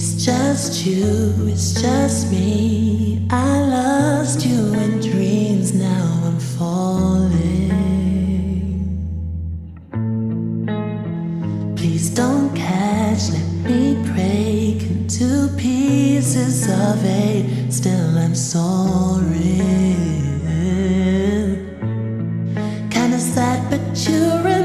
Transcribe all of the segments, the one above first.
It's just you, it's just me. I lost you in dreams, now I'm falling. Please don't catch, let me break into pieces of eight. Still, I'm sorry. Kinda sad, but you're.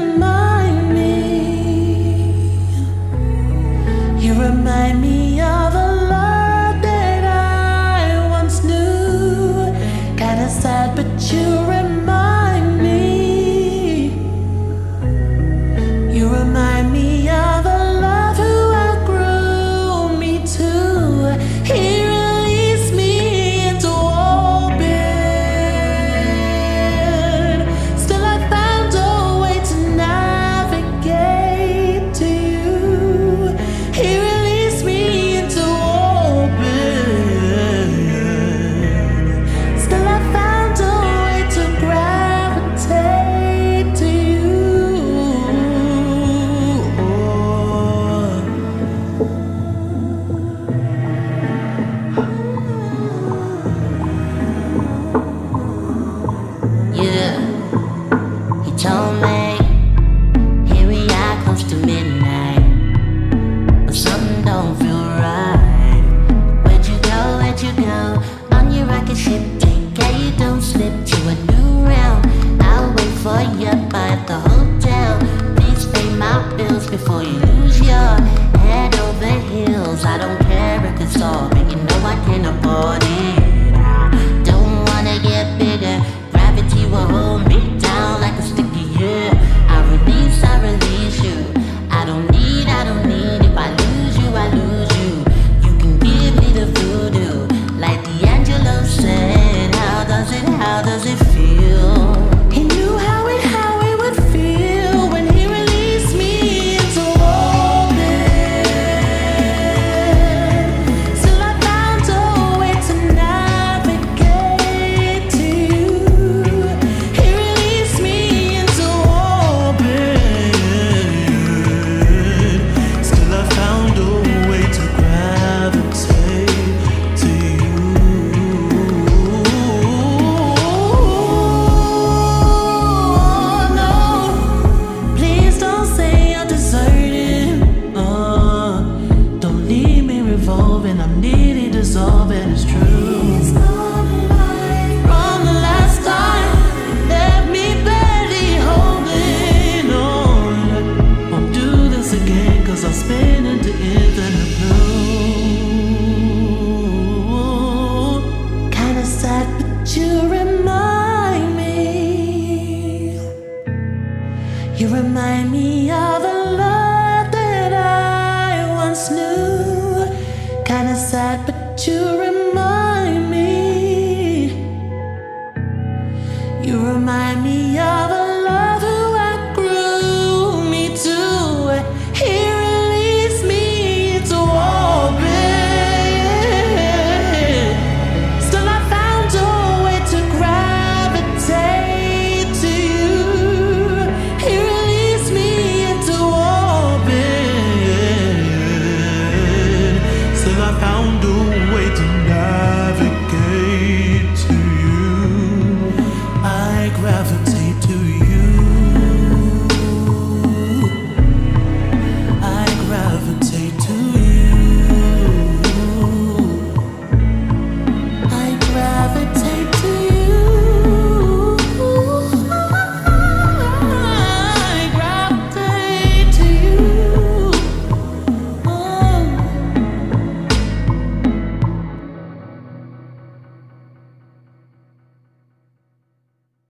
told me espadas e fios. Cause I'm spinning to infinite blue. Kinda sad but you remind me. You remind me of a love that I once knew. Kinda sad but you